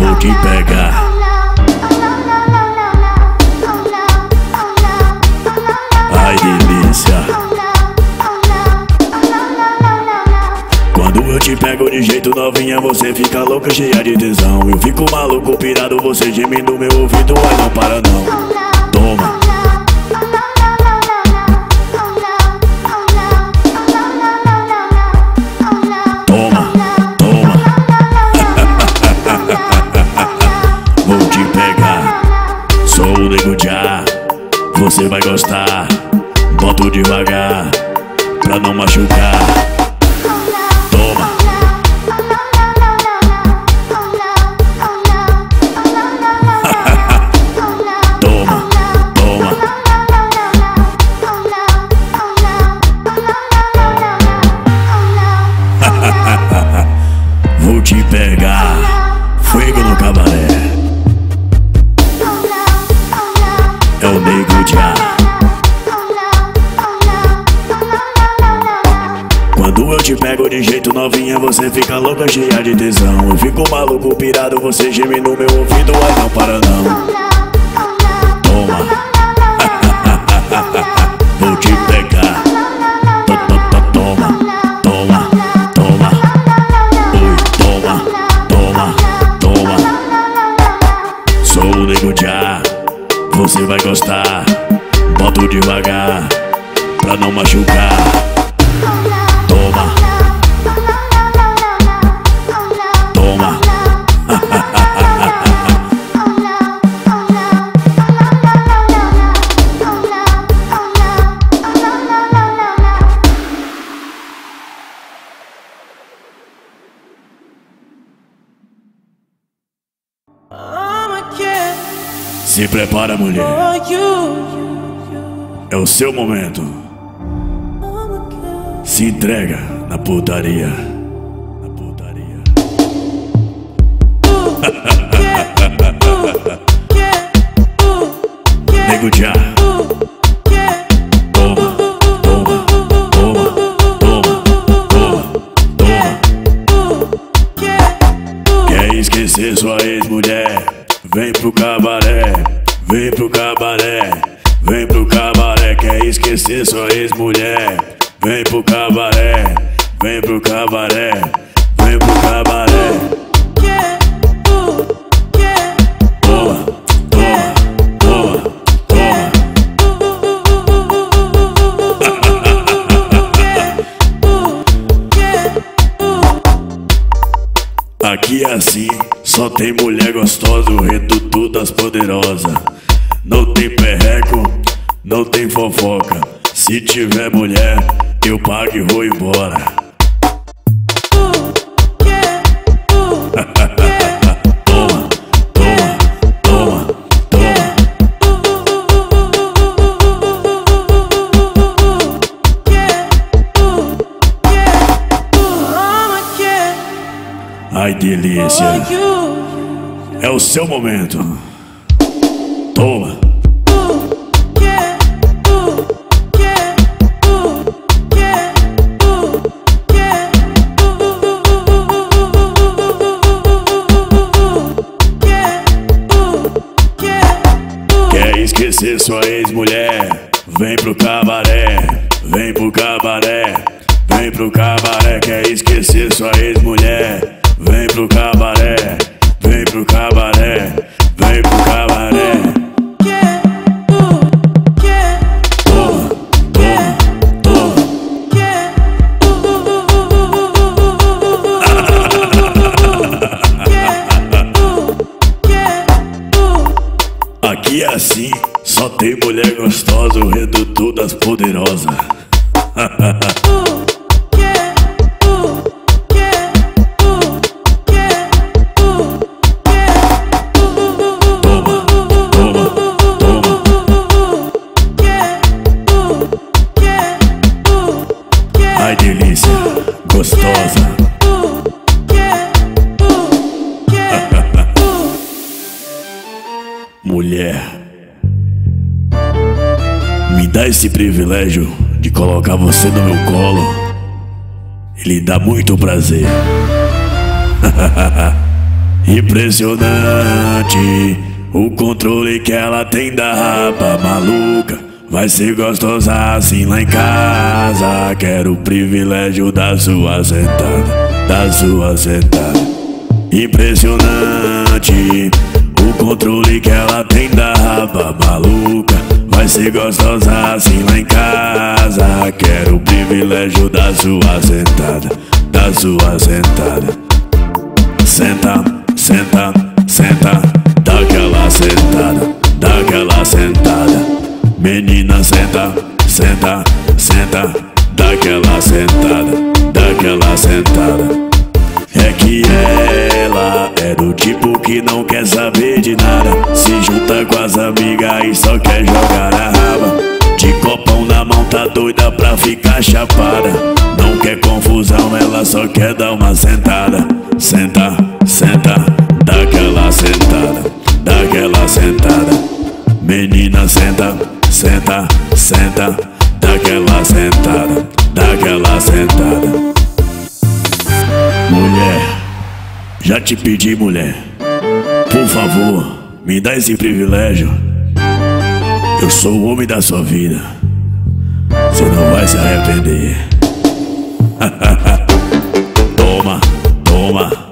vou te pegar. Ai delícia. Quando eu te pego de jeito novinha, você fica louca, cheia de tesão. Eu fico maluco, pirado, você geme no meu ouvido, ai não para não. Toma. Você vai gostar. Boto devagar. Pra não machucar. Você fica louca, cheia de tesão. Eu fico maluco, pirado, você geme no meu ouvido, ai não para não. Prepara, mulher. É o seu momento. Se entrega na putaria. Na putaria. Nego já. Só tem mulher gostosa, o reduto das poderosas. Não tem perreco, não tem fofoca. Se tiver mulher, eu pago e vou embora. Toma, toma, toma, toma. I'm a kid Ai delícia. É o seu momento. Toma. Quer esquecer sua ex-mulher? Vem pro É assim, só tem mulher gostosa, o reduto das poderosas. dá esse privilégio de colocar você no meu colo. Ele dá muito prazer. Impressionante o controle que ela tem da rapa maluca. Vai ser gostosa assim lá em casa. Quero o privilégio da sua sentada, da sua sentada. Impressionante o controle que ela tem da rapa maluca. Vai ser gostosa assim lá em casa. Quero o privilégio da sua sentada, da sua sentada. Senta, senta, senta, daquela sentada, daquela sentada. Menina, senta, senta, senta, daquela sentada, daquela sentada. É que é do tipo que não quer saber de nada. Se junta com as amigas e só quer jogar a raba. De copão na mão, tá doida pra ficar chapada. Não quer confusão, ela só quer dar uma sentada. Senta, senta, daquela sentada, daquela sentada. Menina, senta, senta, senta, daquela sentada, daquela sentada. Mulher, já te pedi, mulher, por favor, me dá esse privilégio. Eu sou o homem da sua vida. Você não vai se arrepender. toma, toma.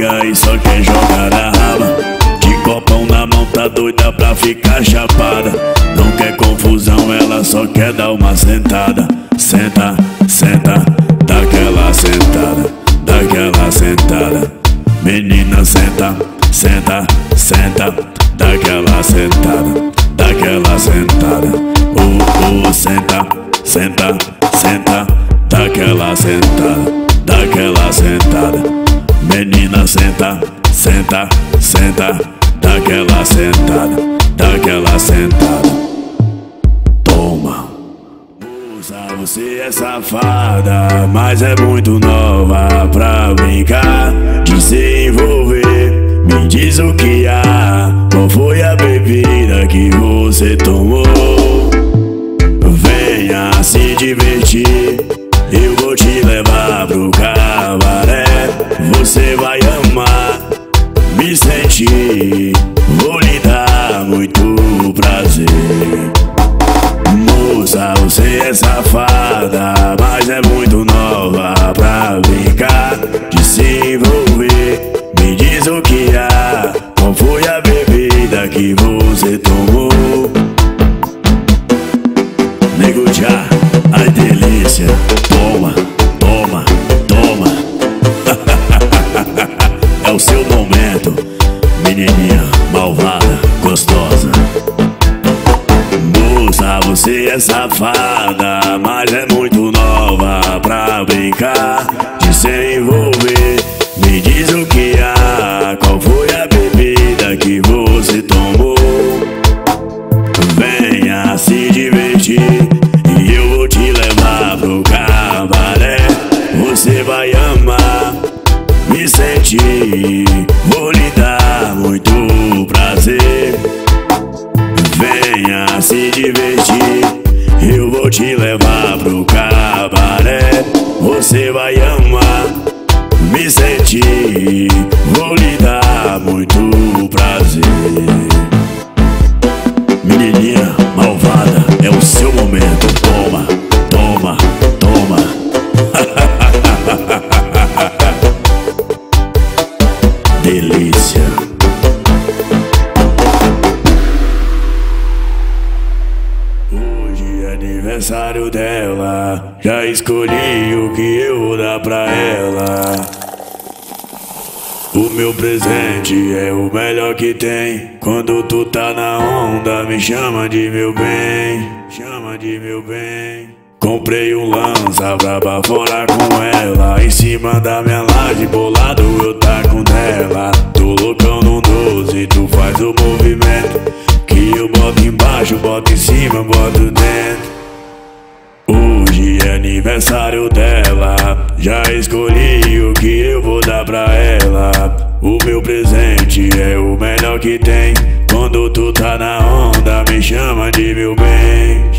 Amigas e só quer jogar a raba. De copão na mão, tá doida pra ficar chapada. Não quer confusão, ela só quer dar uma sentada. Senta, senta, daquela sentada, daquela sentada. Menina, senta, senta, senta, daquela sentada, daquela sentada. Oh, oh, senta, senta, senta, daquela sentada, daquela sentada. Menina, senta, senta, senta, daquela sentada, daquela sentada. Toma. Moça, você é safada, mas é muito nova pra brincar de se envolver. Me diz o que há, qual foi a bebida que você tomou? Venha se divertir, eu vou te levar pro cabaré. Você vai amar, me sentir, pra dela. Já escolhi o que eu vou dar pra ela. O meu presente é o melhor que tem. Quando tu tá na onda, me chama de meu bem. Chama de meu bem. Comprei um lança pra baforar com ela Em cima da minha laje, bolado eu tá com dela Tô loucão no 12, tu faz o movimento Que eu boto embaixo, boto em cima, boto dentro Hoje é aniversário dela. Já escolhi o que eu vou dar pra ela. O meu presente é o melhor que tem. Quando tu tá na onda, me chama de meu bem.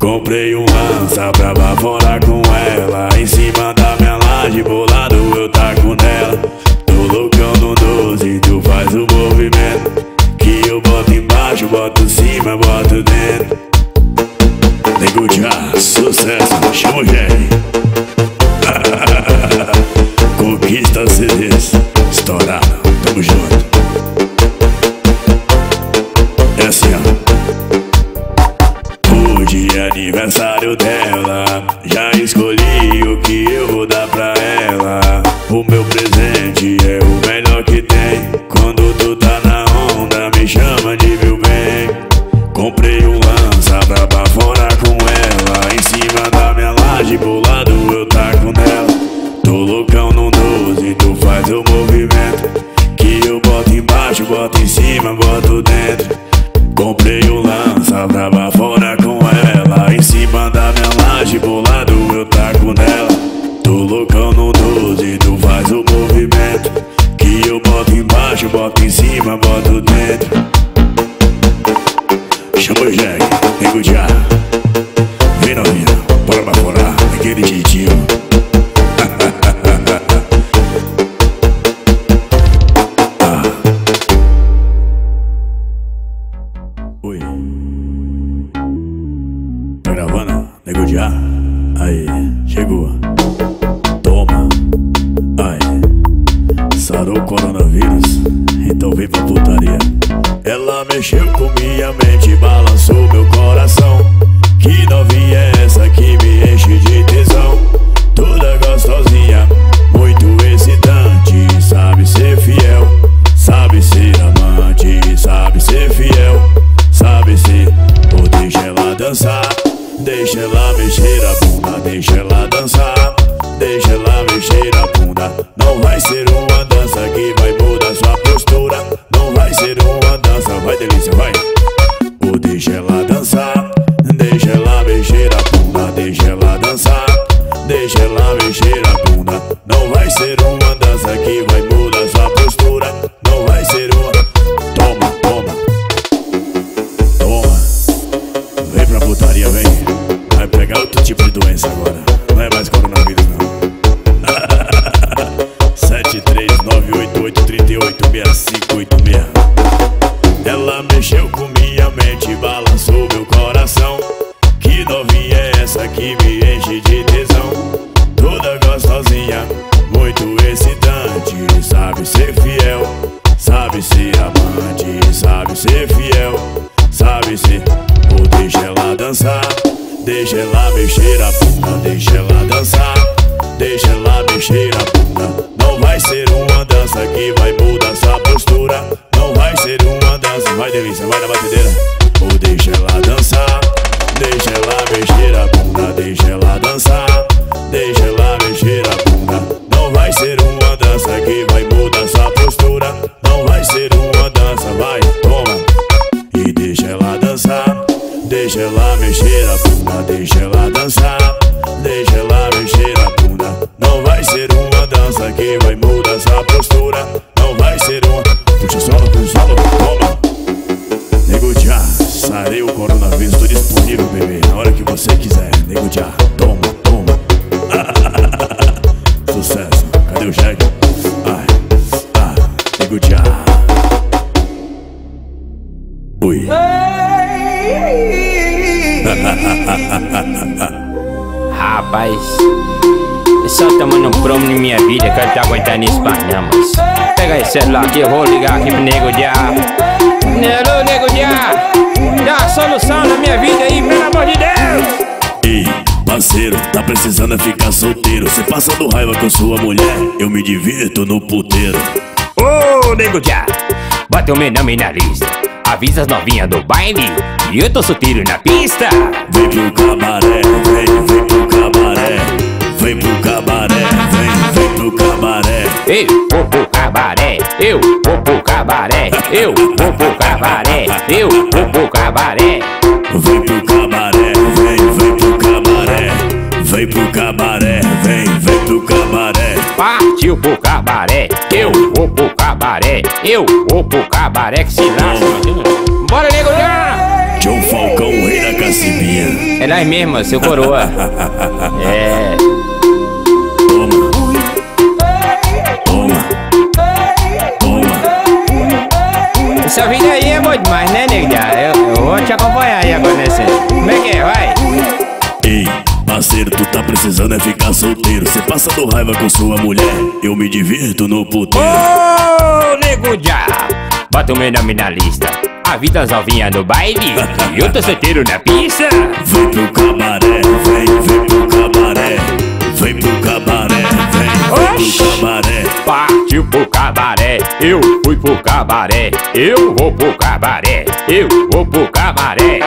Comprei um lança pra baforar com ela. Em cima da minha laje, bolado eu taco nela. Tô loucão no 12, tu faz o movimento. Que eu boto embaixo, boto cima, boto dentro sucesso, chama o Jerry. Conquista CDs, estourado, tamo junto. É assim ó. Hoje é aniversário dela Chama o Jack, nego já Vem novinha, bora baforar, daquele jeitinho Se ou deixa ela dançar. Deixa ela mexer a bunda Deixa ela dançar. Deixa ela mexer a bunda Não vai ser uma Mexeu com ela mexer a bunda, deixa ela Celular aqui, eu vou ligar aqui pro Nego Dia Alô, Nego Dia, dá uma solução na minha vida aí, pelo amor de Deus Ei, parceiro, tá precisando é ficar solteiro. Você passando raiva com sua mulher, eu me divirto no puteiro. Ô, Nego Dia, bota o meu nome na lista Avisa as novinhas do baile E eu tô solteiro na pista Vem pro cabaré, vem, vem pro cabaré. Vem pro cabaré, pro cabaré. Eu vou pro cabaré Eu vou pro cabaré Eu vou pro cabaré Eu vou pro cabaré Vem pro cabaré, vem, vem pro cabaré. Vem pro cabaré, vem, vem pro cabaré. Partiu pro cabaré Eu vou pro cabaré Eu vou pro cabaré que se lasca Bora, nego já! John Falcão, rei da cacimbinha. É nós mesmo, seu coroa É. Toma. Essa vida aí é boa demais, né, nego já? Eu, eu vou te acompanhar aí agora nesse Como é que é, vai? Ei, parceiro, tu tá precisando é ficar solteiro. Cê passa do raiva com sua mulher. Eu me divirto no puteiro. Ô, nego já! Bota o meu nome na lista Avisa as novinhas no baile E eu tô solteiro na pista Vem pro cabaré, vem, vem pro cabaré. Vem pro cabaré, vem, vem Oxi. pro cabaré. Partiu pro cabaré, eu fui pro cabaré, eu vou pro cabaré, eu vou pro cabaré.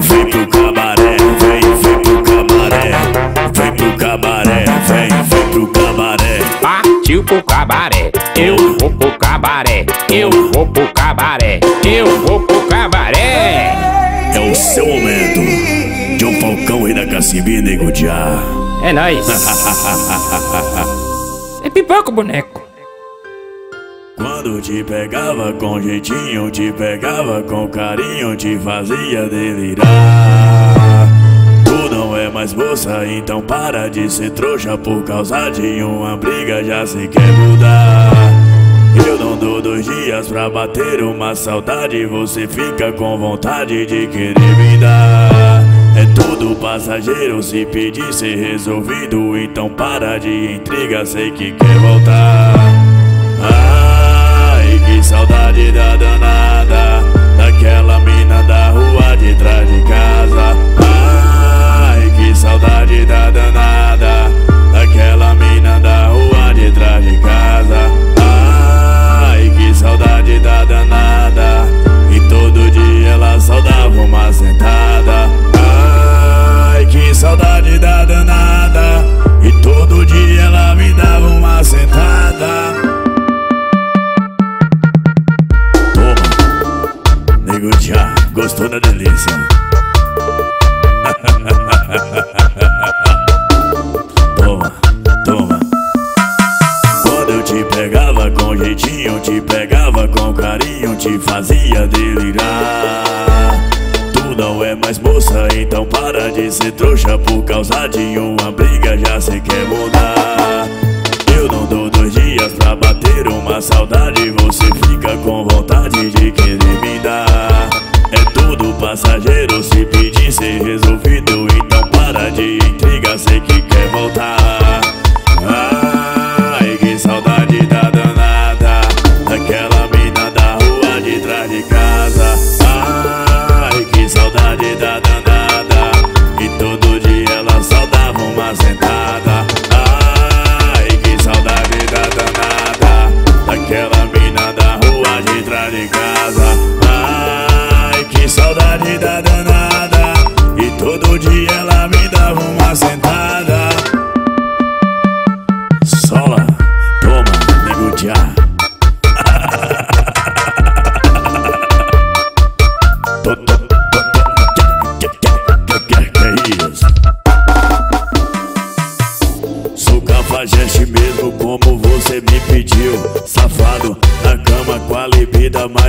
Vem pro cabaré, vem, vem pro cabaré. Vem pro cabaré, vem, vem pro cabaré. Partiu pro cabaré, eu vou pro cabaré, eu vou pro cabaré, eu vou pro cabaré. É o seu momento. John Falcão, rei da Cacimbi, nego. É nóis. é pipoca, boneco. Quando te pegava com jeitinho, te pegava com carinho, te fazia delirar. Tu não é mais moça, então para de ser trouxa por causa de uma briga, já se quer mudar. Eu não dou dois dias pra bater uma saudade, você fica com vontade de querer me dar. É tudo passageiro, se pedir ser resolvido, então para de intriga, sei que quer voltar. Saudade da danada Daquela mina da rua de trás de casa. Ai, que saudade da danada Daquela mina da rua de trás de casa. Ai, que saudade da danada E todo dia ela só dava uma sentada. Ai, que saudade da danada trouxa por causa de uma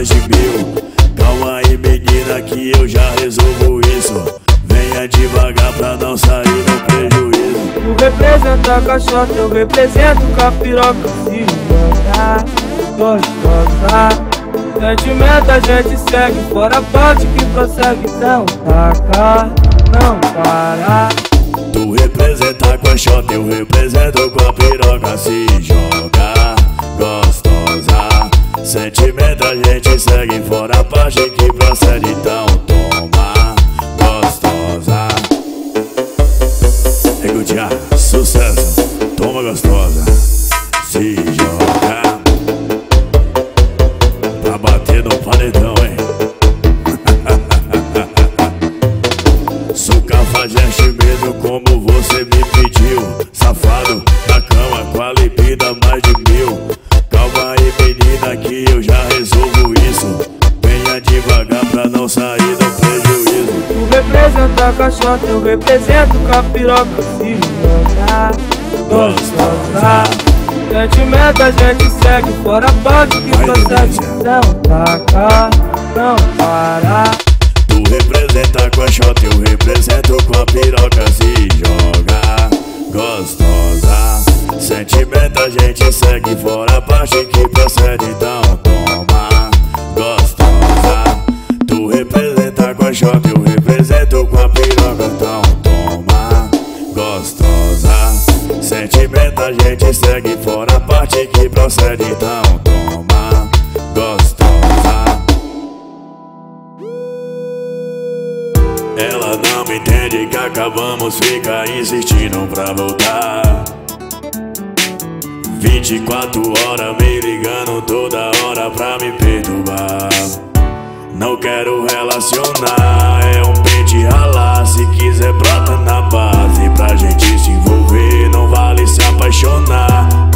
mais de mil. Calma aí menina que eu já resolvo isso. Venha devagar pra não sair no prejuízo. Tu representa a caixota, eu represento com a piroca Se jogar, gostosa Sentimento a gente segue, fora a parte que prossegue Não taca, não para. Tu representa a shot, eu represento com a piroca Se joga, Sentimento a gente segue, fora. A parte que procede Então toma, gostosa. Já, sucesso, toma gostosa canto eu represento com a piroca se levantar Vamos dançar Sentimento a gente segue fora parte que consegue não tá taca, não para. Tu representa com a shot, eu represento com a piroca se joga Gostosa. Sentimento a gente segue fora a parte que procede então segue fora a parte que procede Então toma, gostosa. Ela não entende que acabamos Fica insistindo pra voltar. 24 horas me ligando toda hora pra me perturbar. Não quero relacionar, é um pente ralar. Se quiser brota na base pra gente se envolver. порабощена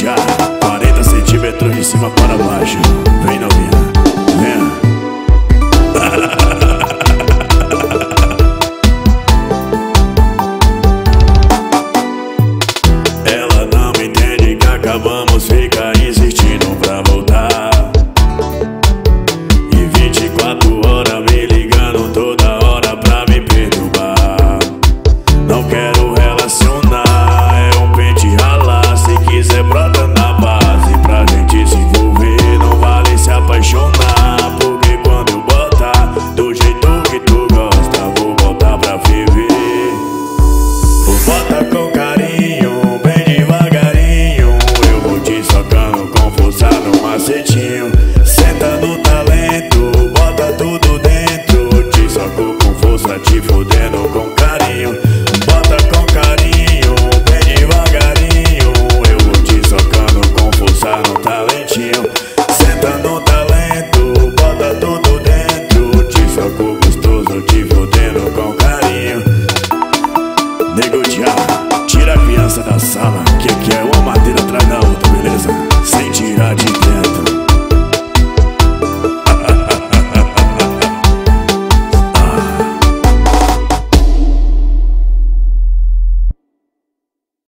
pentear 40 centímetros de cima para baixo. Vem novinha, vem.